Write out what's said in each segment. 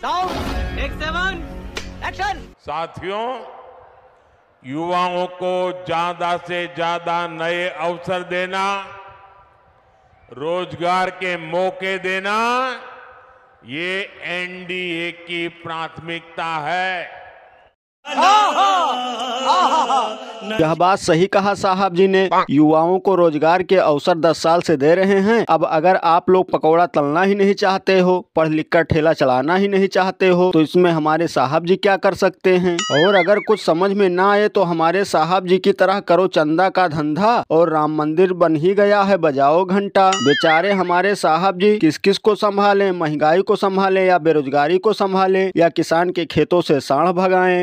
Sound एक seven action साथियों, युवाओं को ज़्यादा से ज़्यादा नए अवसर देना, रोज़गार के मौके देना, ये एनडीए की प्राथमिकता है। यह बात सही कहा साहब जी ने। युवाओं को रोज़गार के अवसर 10 साल से दे रहे हैं। अब अगर आप लोग पकौड़ा तलना ही नहीं चाहते हो पढ़ लिख कर ठेला चलाना ही नहीं चाहते हो तो इसमें हमारे साहब जी क्या कर सकते हैं? और अगर कुछ समझ में ना आए तो हमारे साहब जी की तरह करो चंदा का धंधा और राम मंदिर बन ही गया है, बजाओ घंटा। बेचारे हमारे साहब जी किस किस को संभाले? महँगाई को संभाले या बेरोजगारी को संभाले या किसान के खेतों से साढ़ भगाएँ?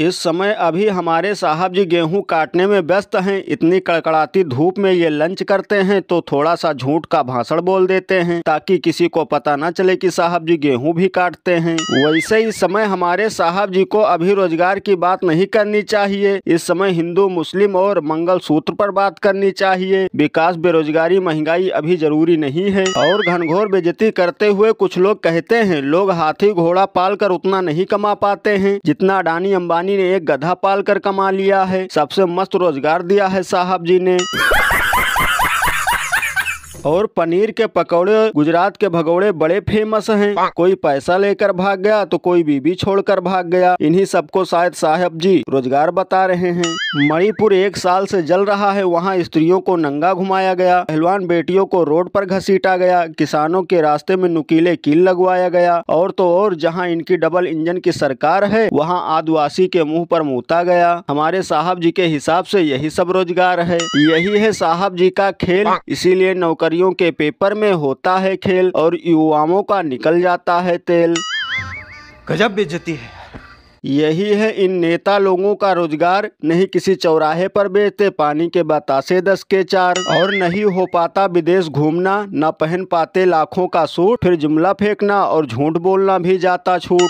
इस समय अभी हमारे साहब जी गेहूँ काटने में व्यस्त हैं, इतनी कड़कड़ाती धूप में ये लंच करते हैं तो थोड़ा सा झूठ का भाषण बोल देते हैं, ताकि किसी को पता न चले कि साहब जी गेहूँ भी काटते हैं। वैसे इस समय हमारे साहब जी को अभी रोज़गार की बात नहीं करनी चाहिए, इस समय हिंदू, मुस्लिम और मंगल सूत्र पर बात करनी चाहिए। विकास बेरोजगारी महँगाई अभी ज़रूरी नहीं है, और घनघोर बेजती करते हुए कुछ लोग कहते हैं, लोग हाथी घोड़ा पाल कर उतना नहीं कमा पाते हैं, जितना अडानी अंबानी ने एक गधा पाल कर कमा लिया है। सबसे मस्त रोज़गार दिया है साहब जी ने। और पनीर के पकौड़े गुजरात के भगौड़े बड़े फ़ेमस हैं। कोई पैसा लेकर भाग गया तो कोई बीबी छोड़कर भाग गया। इन्हीं सबको शायद साहब जी रोज़गार बता रहे हैं। मणिपुर एक साल से जल रहा है वहाँ स्त्रियों को नंगा घुमाया गया। पहलवान बेटियों को रोड पर घसीटा गया। किसानों के रास्ते में नुकीले कील लगवाया गया। और तो और जहाँ इनकी डबल इंजन की सरकार है वहाँ आदिवासी के मुँह पर मूता गया। हमारे साहब जी के हिसाब से यही सब रोज़गार है। यही है साहब जी का खेल। इसीलिए कर्मचारियों के पेपर में होता है खेल और युवाओं का निकल जाता है तेल। गजब बेचती है। यही है इन नेता लोगों का रोज़गार। नहीं किसी चौराहे पर बेचते पानी के बतासे दस के चार। और नहीं हो पाता विदेश घूमना न पहन पाते लाखों का सूट। फिर जुमला फेंकना और झूठ बोलना भी जाता छूट।